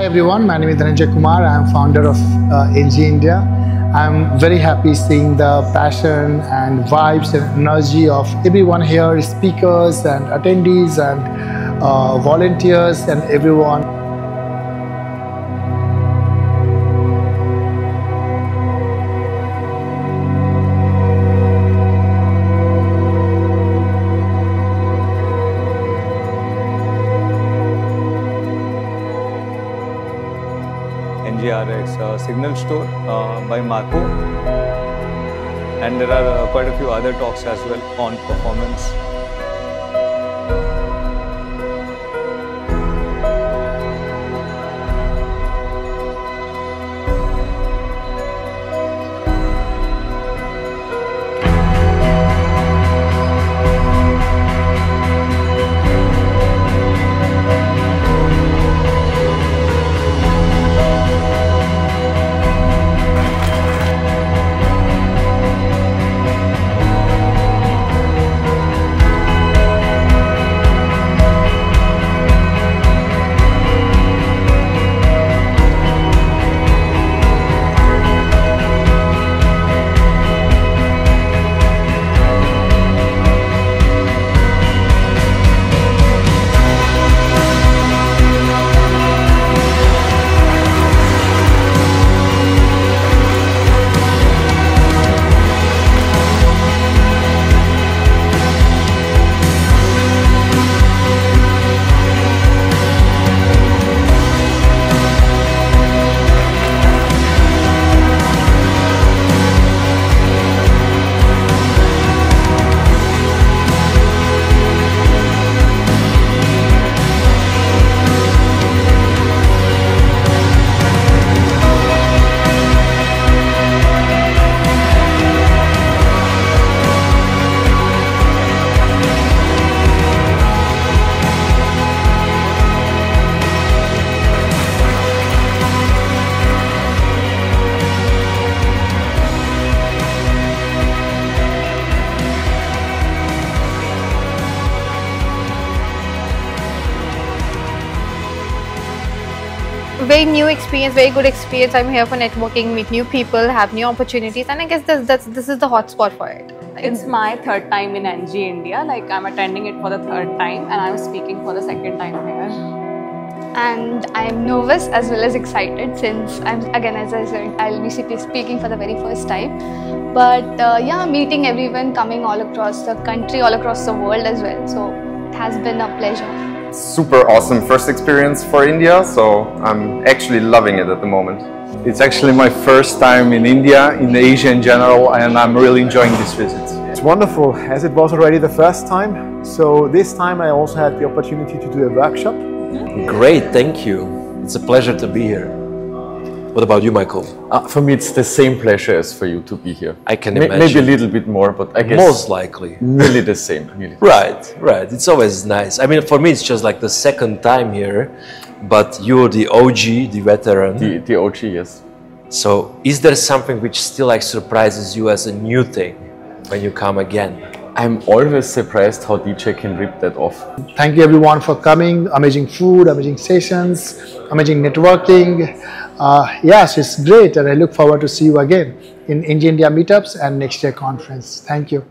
Hi everyone, my name is Dhananjay Kumar. I am founder of uh, NG India. I'm very happy seeing the passion and vibes and energy of everyone here, speakers and attendees and uh, volunteers and everyone. NGRX uh, Signal Store uh, by Marko. And there are uh, quite a few other talks as well on performance. Very new experience, very good experience. I'm here for networking, meet new people, have new opportunities, and I guess this that's, this is the hotspot for it. It's my third time in NG India. Like I'm attending it for the third time, and I'm speaking for the second time here. And I'm nervous as well as excited since I'm again, as I said, I'll be speaking for the very first time. But uh, yeah, meeting everyone coming all across the country, all across the world as well. So it has been a pleasure super awesome first experience for India, so I'm actually loving it at the moment. It's actually my first time in India, in Asia in general, and I'm really enjoying this visit. It's wonderful, as it was already the first time. So this time I also had the opportunity to do a workshop. Great, thank you. It's a pleasure to be here. What about you, Michael? Uh, for me, it's the same pleasure as for you to be here. I can Ma imagine. Maybe a little bit more, but I guess most likely nearly the same. Nearly the right, same. right. It's always nice. I mean, for me, it's just like the second time here, but you're the OG, the veteran. The, the OG, yes. So, is there something which still like surprises you as a new thing when you come again? I'm always surprised how DJ can rip that off. Thank you everyone for coming. Amazing food, amazing sessions, amazing networking. Uh, yes, it's great and I look forward to see you again in India meetups and next year conference. Thank you.